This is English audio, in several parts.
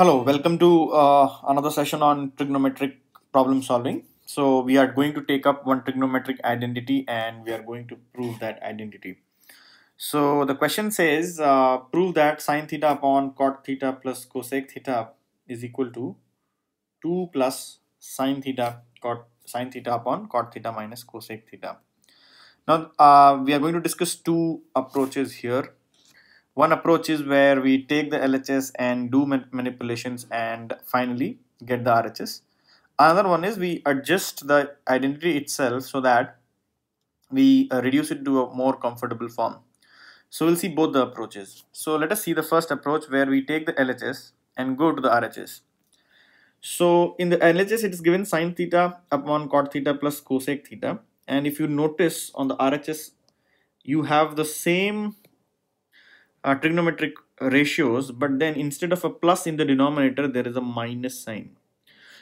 Hello, welcome to uh, another session on trigonometric problem solving. So we are going to take up one trigonometric identity and we are going to prove that identity. So the question says uh, prove that sine theta upon cot theta plus cosec theta is equal to 2 plus sine theta cot sine theta upon cot theta minus cosec theta. Now uh, we are going to discuss two approaches here one approach is where we take the LHS and do manipulations and finally get the RHS. Another one is we adjust the identity itself so that we uh, reduce it to a more comfortable form. So we'll see both the approaches. So let us see the first approach where we take the LHS and go to the RHS. So in the LHS it is given sine theta upon cot theta plus cosec theta and if you notice on the RHS you have the same uh, trigonometric ratios but then instead of a plus in the denominator there is a minus sign.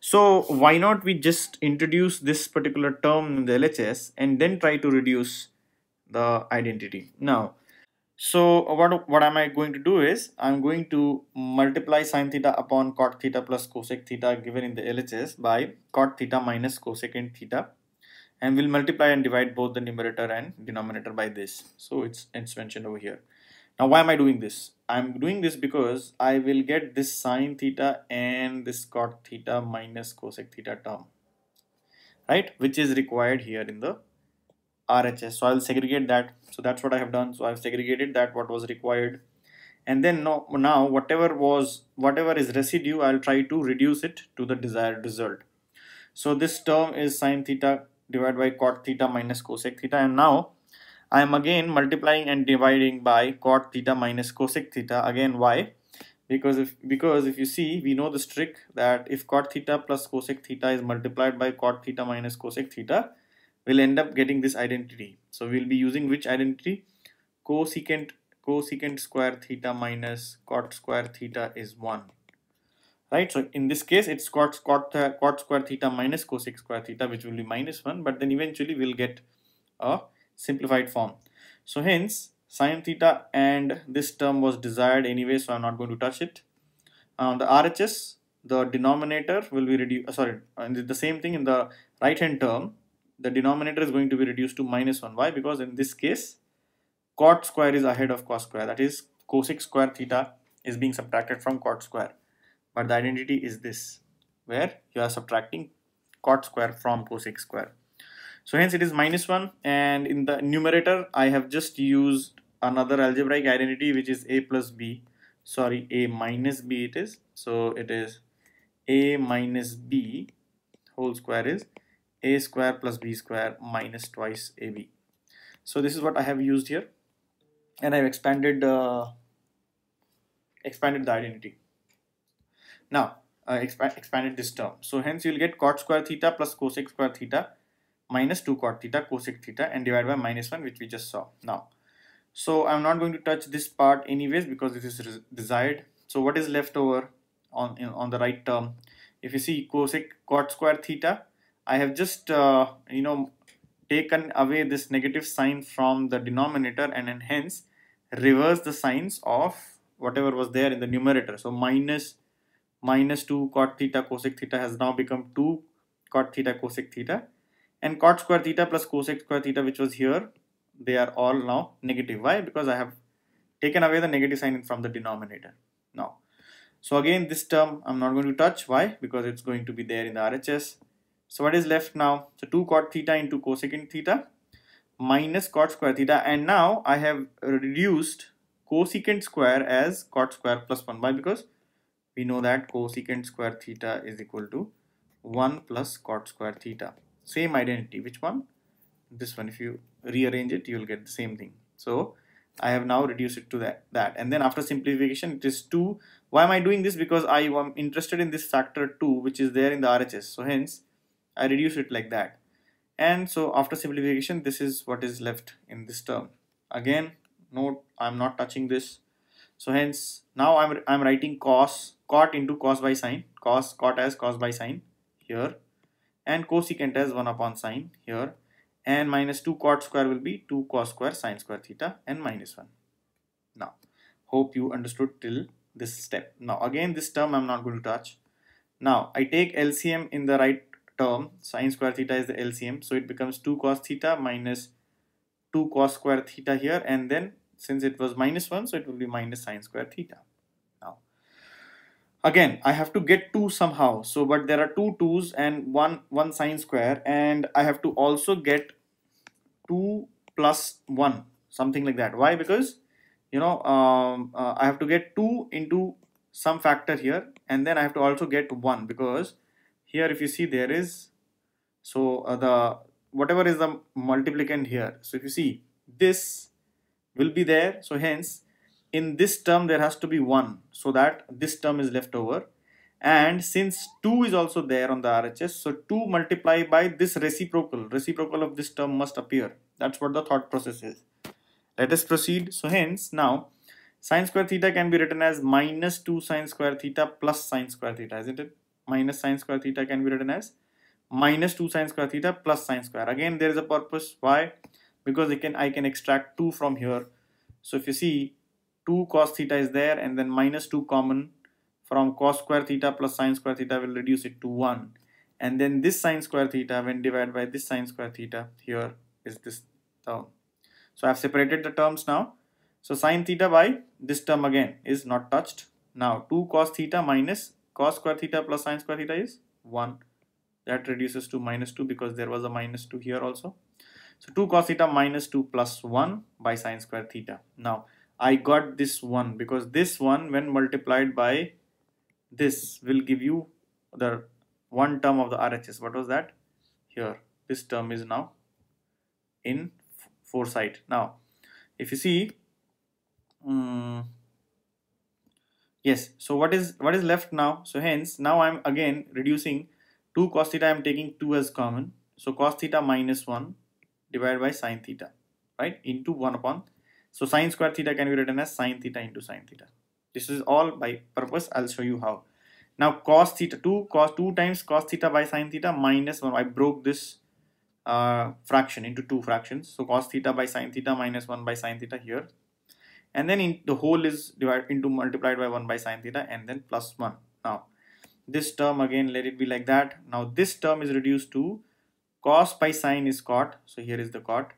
So why not we just introduce this particular term in the LHS and then try to reduce the identity? Now so what what am I going to do is I'm going to multiply sine theta upon cot theta plus cosec theta given in the LHS by cot theta minus cosecant theta and we'll multiply and divide both the numerator and denominator by this. So it's it's mentioned over here now why am I doing this? I'm doing this because I will get this sine theta and this cot theta minus cosec theta term right? Which is required here in the RHS so I'll segregate that. So that's what I have done. So I've segregated that what was required. And then now, now whatever was whatever is residue I'll try to reduce it to the desired result. So this term is sine theta divided by cot theta minus cosec theta. And now I am again multiplying and dividing by cot theta minus cosec theta. Again, why? Because if because if you see, we know this trick that if cot theta plus cosec theta is multiplied by cot theta minus cosec theta, we'll end up getting this identity. So we'll be using which identity? Cosecant cosecant square theta minus cot square theta is 1 right so in this case it's cot, cot, cot square theta minus cosec square theta which will be minus 1 but then eventually we'll get a simplified form. So hence sine theta and this term was desired anyway so I'm not going to touch it. On the RHS the denominator will be reduced uh, sorry uh, the same thing in the right hand term. The denominator is going to be reduced to minus 1 why? Because in this case cot square is ahead of cos square. That is cosec square theta is being subtracted from cot square. But the identity is this where you are subtracting cot square from cosec square so hence it is minus 1 and in the numerator I have just used another algebraic identity which is a plus b. Sorry a minus b it is. So it is a minus b whole square is a square plus b square minus twice ab so this is what I have used here and I've expanded uh, expanded the identity. Now uh, exp expanded this term. So hence you'll get cot square theta plus cosec square theta minus 2 cot theta cosec theta and divide by minus 1 which we just saw. Now so I'm not going to touch this part anyways because this is desired. So what is left over on in, on the right term? If you see cosec cot square theta I have just uh, you know taken away this negative sign from the denominator and, and hence reverse the signs of whatever was there in the numerator. So minus minus 2 cot theta cosec theta has now become 2 cot theta cosec theta and cot square theta plus cosec square theta which was here they are all now negative. Why? Because I have taken away the negative sign from the denominator. Now so again this term I'm not going to touch. Why? Because it's going to be there in the RHS so what is left now? So 2 cot theta into cosecant theta minus cot square theta. And now I have reduced cosecant square as cot square plus 1 why? Because we know that cosecant square theta is equal to 1 plus cot square theta same identity. Which one? This one. If you rearrange it you will get the same thing. So I have now reduced it to that that. And then after simplification it is 2 why am I doing this? Because I am interested in this factor 2 which is there in the RHS so hence I reduce it like that. And so after simplification this is what is left in this term. Again note I'm not touching this. So hence now I'm, I'm writing cos cot into cos by sine. Cos cot as cos by sine here and cosecant as 1 upon sine here and minus 2 cot square will be 2 cos square sine square theta and minus 1. Now hope you understood till this step. Now again this term I'm not going to touch. Now I take LCM in the right term sine square theta is the LCM so it becomes 2 cos theta minus 2 cos square theta here and then since it was minus 1 so it will be minus sine square theta again I have to get 2 somehow. So but there are two 2's and one one sine square and I have to also get 2 plus 1 something like that. Why? Because you know um, uh, I have to get 2 into some factor here and then I have to also get 1 because here if you see there is so uh, the whatever is the multiplicand here. So if you see this will be there. So hence in this term there has to be 1 so that this term is left over. And since 2 is also there on the RHS so 2 multiplied by this reciprocal reciprocal of this term must appear. That's what the thought process is. Let us proceed. So hence now sine square theta can be written as minus 2 sine square theta plus sine square theta isn't it? Minus sine square theta can be written as minus 2 sine square theta plus sine square. Again there is a purpose. Why? Because I can I can extract 2 from here. So if you see 2 cos theta is there and then minus 2 common from cos square theta plus sine square theta will reduce it to 1 and then this sine square theta when divided by this sine square theta here is this term. So I've separated the terms now. So sine theta by this term again is not touched. Now 2 cos theta minus cos square theta plus sine square theta is 1 that reduces to minus 2 because there was a minus 2 here also. So 2 cos theta minus 2 plus 1 by sine square theta. Now I got this one because this one when multiplied by this will give you the one term of the RHS what was that? Here this term is now in foresight. Now if you see um, yes so what is what is left now? So hence now i'm again reducing 2 cos theta i'm taking 2 as common. So cos theta minus 1 divided by sine theta right? Into 1 upon so sine square theta can be written as sine theta into sine theta. This is all by purpose. I'll show you how. Now cos theta 2 cos 2 times cos theta by sine theta minus 1 i broke this uh, fraction into two fractions. So cos theta by sine theta minus 1 by sine theta here. And then in, the whole is divided into multiplied by 1 by sine theta and then plus 1 now this term again let it be like that. Now this term is reduced to cos by sine is cot. So here is the cot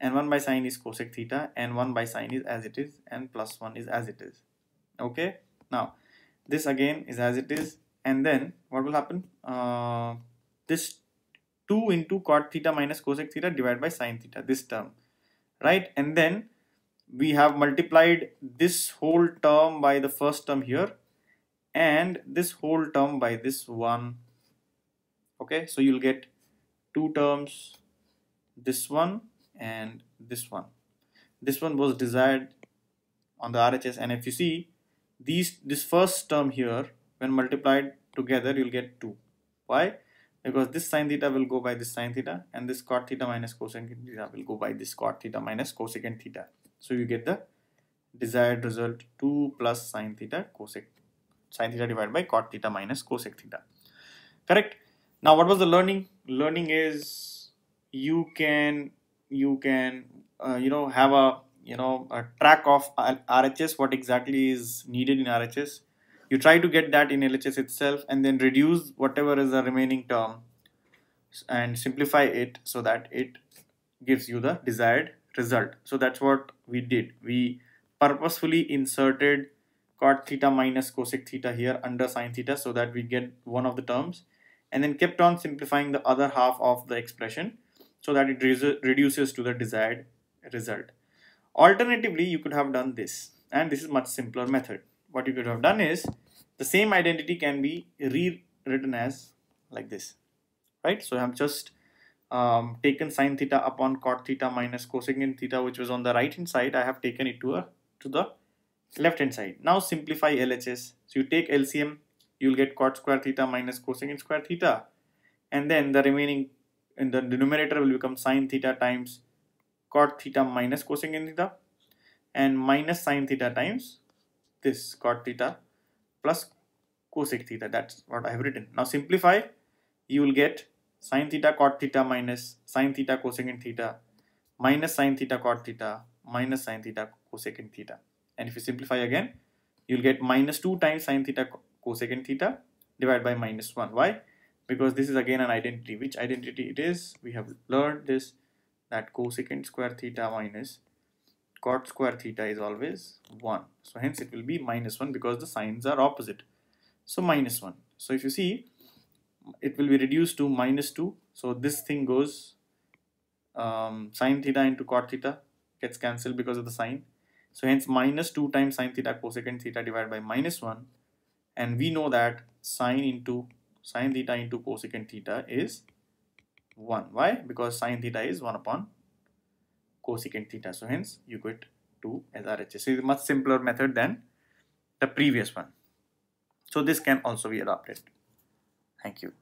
and 1 by sine is cosec theta and 1 by sine is as it is and plus 1 is as it is. Okay? Now this again is as it is and then what will happen? Uh, this 2 into cot theta minus cosec theta divided by sine theta this term. Right? And then we have multiplied this whole term by the first term here and this whole term by this one. Okay? So you'll get two terms this one and this one this one was desired on the RHS and if you see these this first term here when multiplied together you'll get 2 why because this sine theta will go by this sine theta and this cot theta minus cosecant theta will go by this cot theta minus cosecant theta so you get the desired result 2 plus sine theta cosec sine theta divided by cot theta minus cosec theta. Correct? Now what was the learning? Learning is you can you can uh, you know have a you know a track of RHS what exactly is needed in RHS. You try to get that in LHS itself and then reduce whatever is the remaining term and simplify it so that it gives you the desired result. So that's what we did. We purposefully inserted cot theta minus cosec theta here under sine theta so that we get one of the terms and then kept on simplifying the other half of the expression so that it reduces to the desired result. Alternatively, you could have done this and this is much simpler method. What you could have done is the same identity can be rewritten as like this, right? So I'm just um, taken sine theta upon cot theta minus cosecant theta which was on the right hand side I have taken it to a to the left hand side now simplify LHS so you take LCM you'll get cot square theta minus cosecant square theta and then the remaining in the denominator will become sine theta times cot theta minus cosecant theta and minus sine theta times this cot theta plus cosec theta that's what I have written now simplify you will get sine theta cot theta minus sine theta cosecant theta minus sine theta cot theta minus sine theta cosecant theta and if you simplify again you'll get minus 2 times sine theta cosecant theta divided by minus 1. Why? Because this is again an identity. Which identity it is? We have learned this that cosecant square theta minus cot square theta is always 1. So hence it will be minus 1 because the signs are opposite. So minus 1. So if you see it will be reduced to minus 2. So this thing goes um, sine theta into cot theta gets cancelled because of the sign. So hence minus 2 times sine theta cosecant theta divided by minus 1 and we know that sine into sine theta into cosecant theta is 1. Why? Because sine theta is 1 upon cosecant theta. So hence you get 2 as RHS. So it's a much simpler method than the previous one. So this can also be adopted. Thank you.